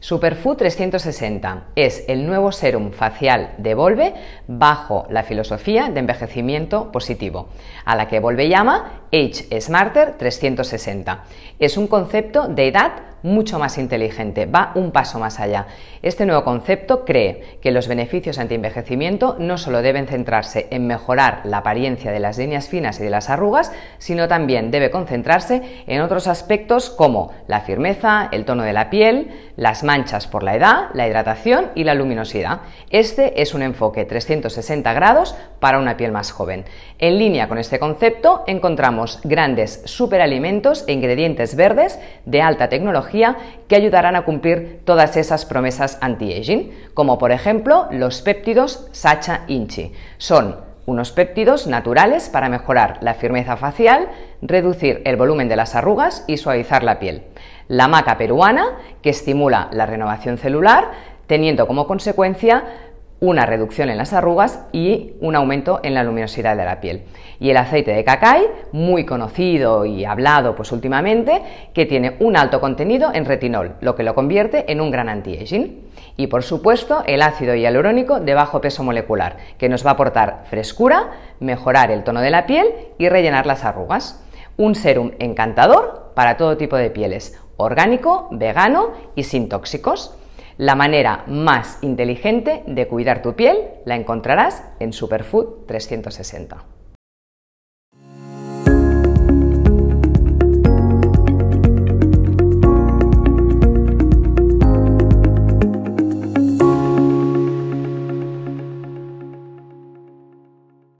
Superfood 360 es el nuevo serum facial de Volve bajo la filosofía de envejecimiento positivo, a la que Volve llama Age Smarter 360. Es un concepto de edad mucho más inteligente, va un paso más allá. Este nuevo concepto cree que los beneficios anti-envejecimiento no solo deben centrarse en mejorar la apariencia de las líneas finas y de las arrugas, sino también debe concentrarse en otros aspectos como la firmeza, el tono de la piel, las manchas por la edad, la hidratación y la luminosidad. Este es un enfoque 360 grados para una piel más joven. En línea con este concepto encontramos grandes superalimentos e ingredientes verdes de alta tecnología que ayudarán a cumplir todas esas promesas anti-aging, como por ejemplo los péptidos Sacha Inchi. Son unos péptidos naturales para mejorar la firmeza facial, reducir el volumen de las arrugas y suavizar la piel. La maca peruana, que estimula la renovación celular, teniendo como consecuencia una reducción en las arrugas y un aumento en la luminosidad de la piel. Y el aceite de cacay, muy conocido y hablado pues últimamente, que tiene un alto contenido en retinol, lo que lo convierte en un gran anti-aging. Y por supuesto, el ácido hialurónico de bajo peso molecular, que nos va a aportar frescura, mejorar el tono de la piel y rellenar las arrugas. Un serum encantador para todo tipo de pieles, orgánico, vegano y sin tóxicos. La manera más inteligente de cuidar tu piel la encontrarás en Superfood 360.